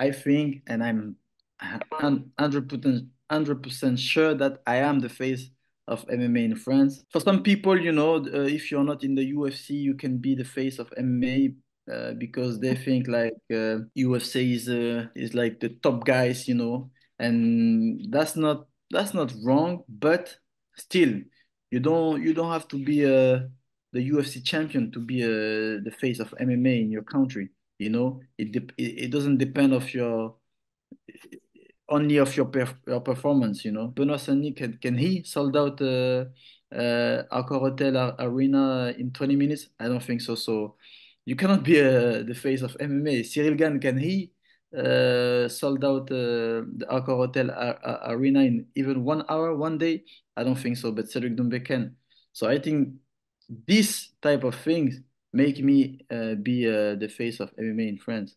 I think, and I'm hundred percent hundred percent sure that I am the face of MMA in France. For some people, you know, uh, if you're not in the UFC, you can be the face of MMA uh, because they think like uh, UFC is uh, is like the top guys, you know, and that's not that's not wrong, but still, you don't you don't have to be a uh, the UFC champion to be uh, the face of MMA in your country. You know, it it, it doesn't depend of your only of your, perf your performance, you know. Benoit Saint-Denis, can, can he sold out uh, uh, Accor Hotel Arena in 20 minutes? I don't think so. So you cannot be uh, the face of MMA. Ciryl Gane, can he uh, sold out uh, the Accor Hotel Arena in even one hour, one day? I don't think so, but Cedric Doumbé can. So I think this type of things make me uh, be uh, the face of MMA in France.